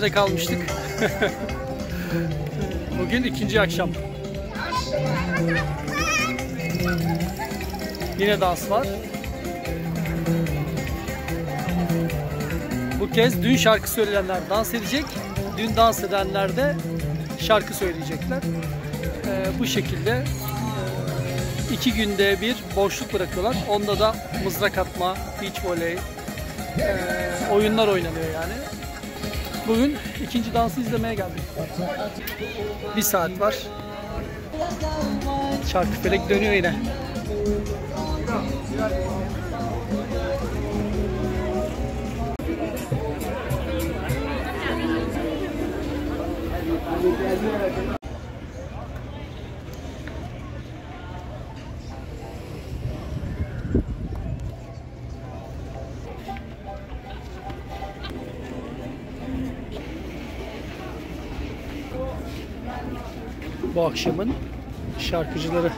Nerede kalmıştık? Bugün ikinci akşam. Yine dans var. Bu kez dün şarkı söyleyenler dans edecek. Dün dans edenler de şarkı söyleyecekler. Ee, bu şekilde e, iki günde bir boşluk bırakıyorlar. Onda da mızrak atma, beach volley, e, oyunlar oynanıyor yani. Bugün ikinci dansı izlemeye geldik. Bir saat var. Şarkı felek dönüyor yine. Bu akşamın şarkıcıları.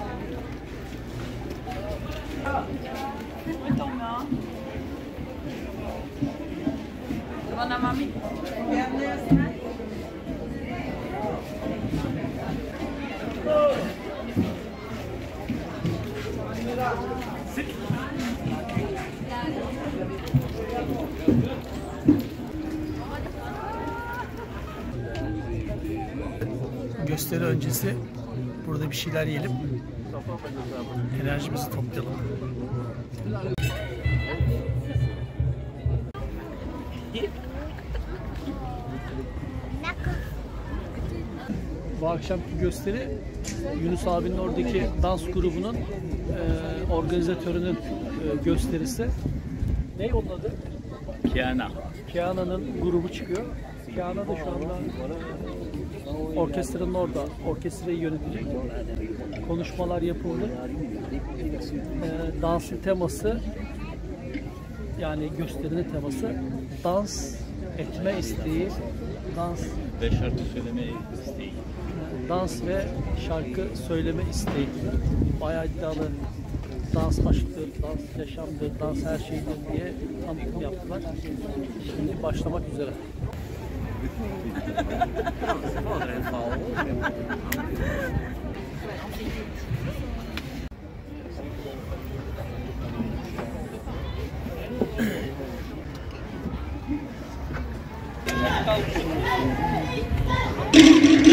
Yiyelim. Enerjimizi toplayalım. Bu akşamki gösteri Yunus abinin oradaki dans grubunun e, organizatörünün e, gösterisi. Ne onun adı? Piana. Piyana'nın grubu çıkıyor. Piyana da şu anda orkestranın orada. Orkestrayı yönetecek. Konuşmalar yapıldı. E, dansın teması yani gösterinin teması dans etme isteği, dans Ve şarkı söyleme isteği. dans ve şarkı söyleme isteği. Bayağı iddialı dans aşktır, dans yaşamdır, dans her şeydir diye tanıtım yaptılar. Şimdi başlamak üzere. 哈哈哈哈哈哈！好，好，好，好。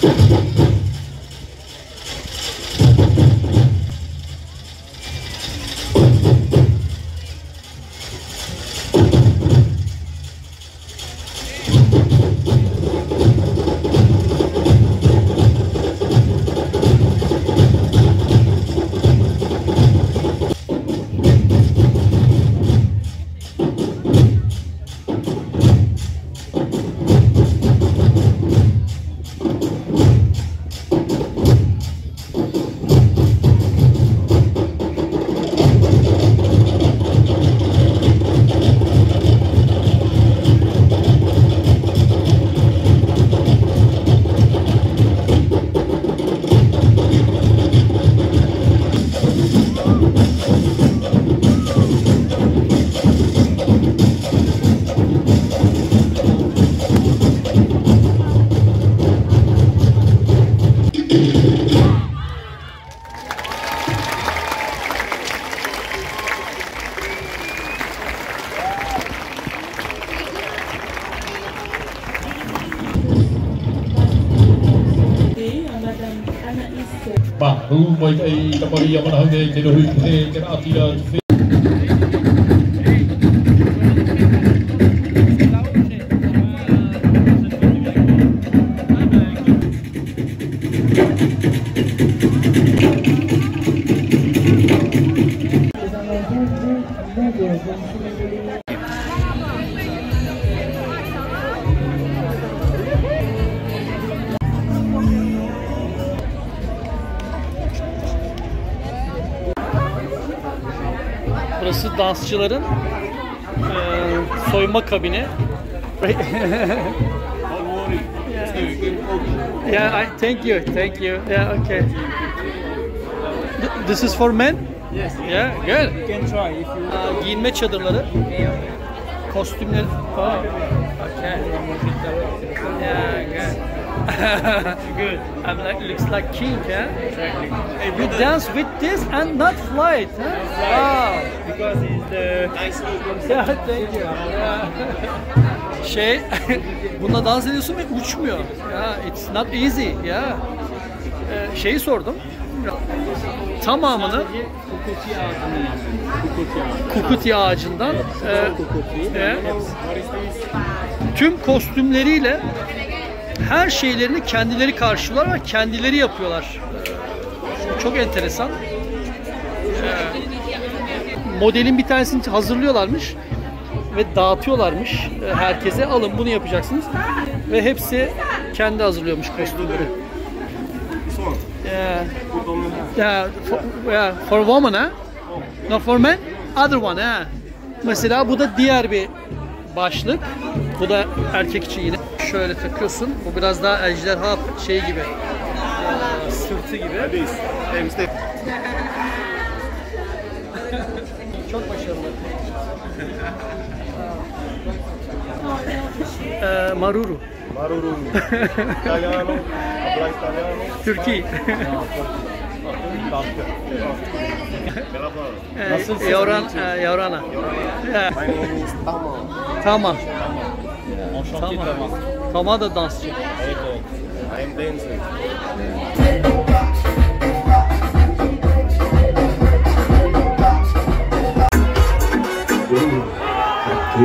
フフフ。like a the money I'm gonna hang in the hoop there, get the soyma kabini. yeah, I, thank you, thank you. Yeah, okay. Th- This is for men? Yes. Yeah, good. You can try if you Aa, giyinme çadırları, kostümler falan. Okay. Yeah, good. Good. I'm like looks like king, huh? Exactly. You dance with this and not fly it, huh? Wow. Because he's the Yeah, thank you. Yeah. Şey, bununla dans ediyorsun ve uçmuyor. Ya, it's not easy. Ya. Ee, şeyi sordum. Tamamını Kukuti ağacını yapıyor. Kukuti ağacı. kukuti ağacından e, e, tüm kostümleriyle her şeylerini kendileri karşılıyorlar ve kendileri yapıyorlar. Çok enteresan. Modelin bir tanesini hazırlıyorlarmış ve dağıtıyorlarmış Ee, herkese. Alın bunu yapacaksınız. Ve hepsi kendi hazırlıyormuş kostümleri. Yeah. Yeah, for, yeah, for woman ha? No for men, other one ha. Mesela bu da diğer bir başlık. Bu da erkek için yine. Şöyle takıyorsun. Bu biraz daha ejderha şey gibi. Ee, sırtı gibi. Ee, maruru. Maruru. Italiano. Habla italiano. Türkiye. Nasıl? Ee, Yavran, e, is Tama. Tamam. Thomas. Tama da dansçı. Evet, evet. I am dancing.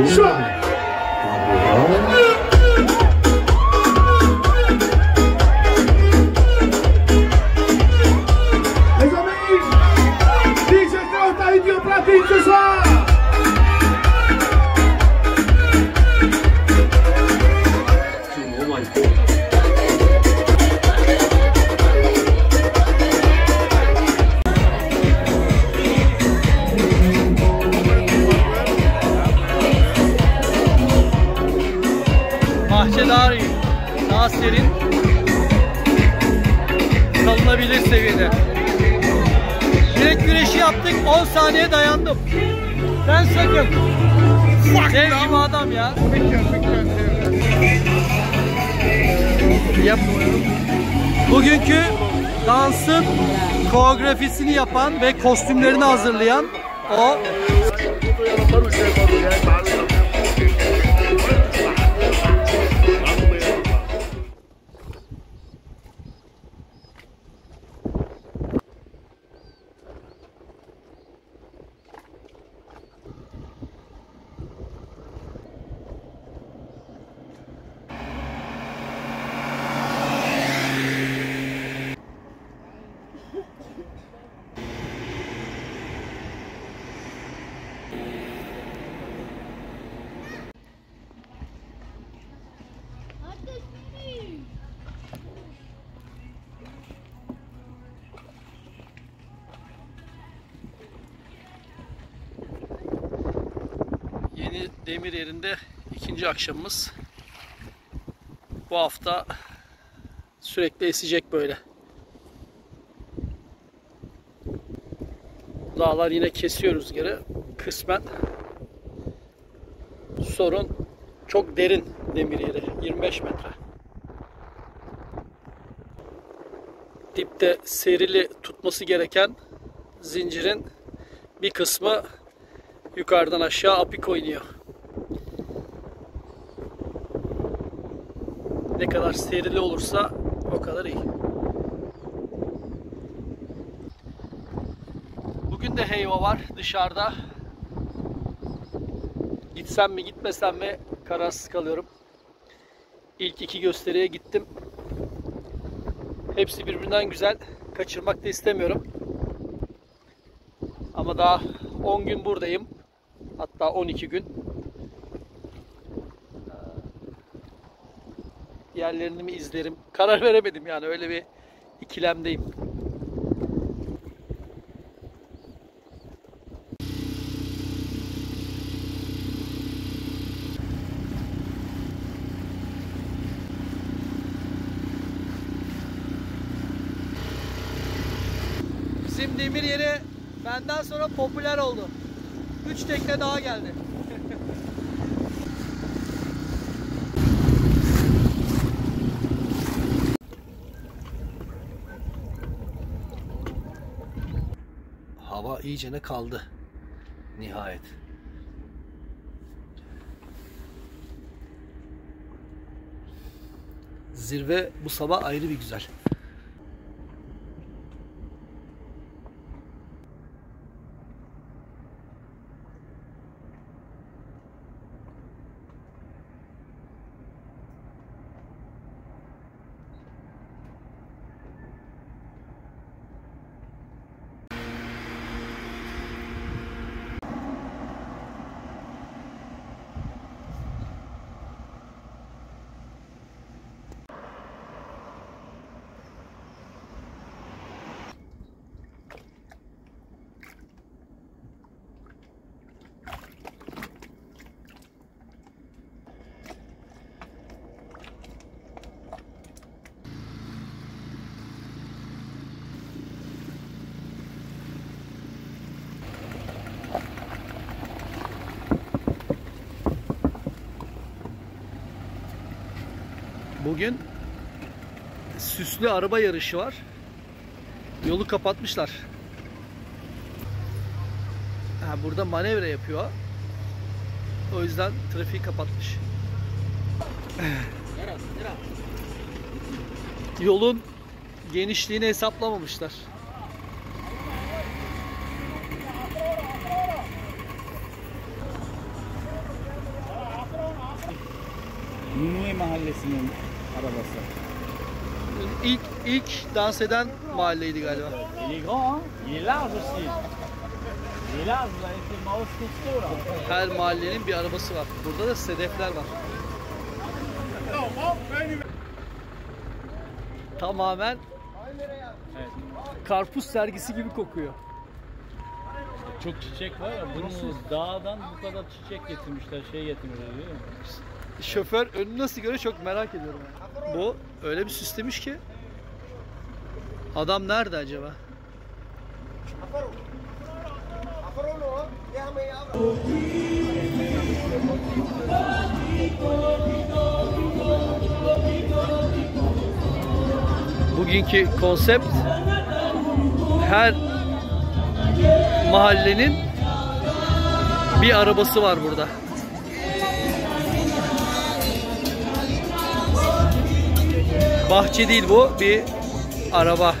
是。Yapan ve kostümlerini hazırlayan o Demir yerinde ikinci akşamımız. Bu hafta sürekli esecek böyle. Dağlar yine kesiyor rüzgarı. Kısmen sorun çok derin demir yeri. 25 metre. Dipte serili tutması gereken zincirin bir kısmı yukarıdan aşağı apik oynuyor. Ne kadar serili olursa o kadar iyi. Bugün de heyva var dışarıda. Gitsem mi gitmesem mi kararsız kalıyorum. İlk iki gösteriye gittim. Hepsi birbirinden güzel. Kaçırmak da istemiyorum. Ama daha 10 gün buradayım. Hatta 12 gün. Yerlerini mi izlerim? Karar veremedim yani öyle bir ikilemdeyim. Bizim demir yeri benden sonra popüler oldu. 3 tekne daha geldi. İyicene kaldı. Nihayet. Zirve bu sabah ayrı bir güzel. Bugün süslü araba yarışı var. Yolu kapatmışlar. Ha, burada manevra yapıyor. O yüzden trafiği kapatmış. Yolun genişliğini hesaplamamışlar. Nunui mahallesinin arabası. İlk ilk dans eden mahalleydi galiba. Il est grand, Il est large aussi. Il est large, vous avez fait Maos Costo là. Her mahallenin bir arabası var. Burada da sedefler var. Tamamen Evet. karpuz sergisi gibi kokuyor. Çok çiçek var ya, bunu dağdan bu kadar çiçek getirmişler, şey getirmişler değil mi? Şoför önünü nasıl görüyor çok merak ediyorum. Bu öyle bir süslemiş ki. Adam nerede acaba? Bugünkü konsept her mahallenin bir arabası var burada. Bahçe değil bu, bir araba.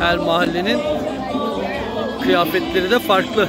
Her mahallenin kıyafetleri de farklı.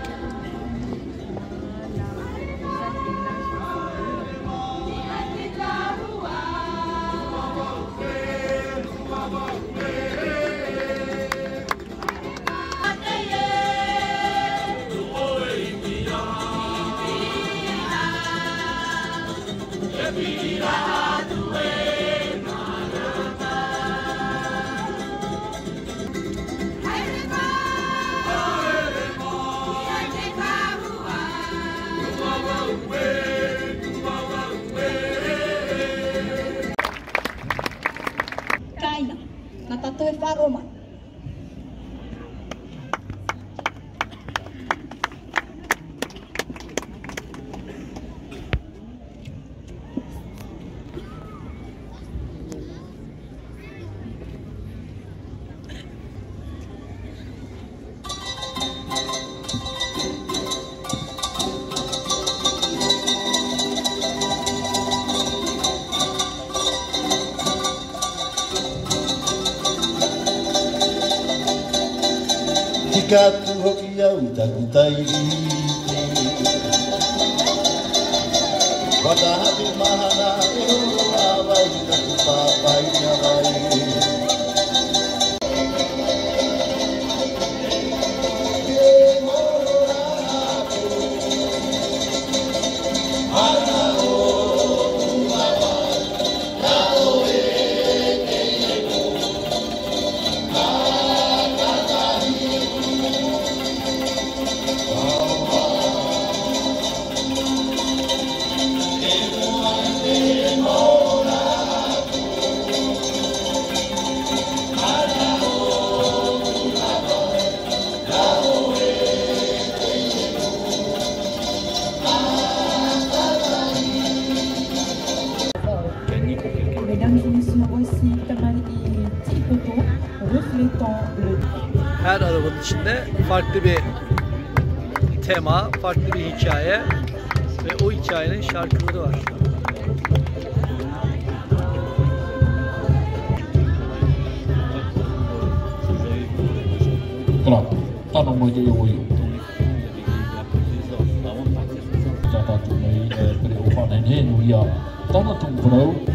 kapłowia utantaili. Wada habi mahana, eu amai, eu amai. Arabanın içinde farklı bir tema, farklı bir hikaye ve o hikayenin şarkıları var. Peri upan hen hen uya. Tanong tung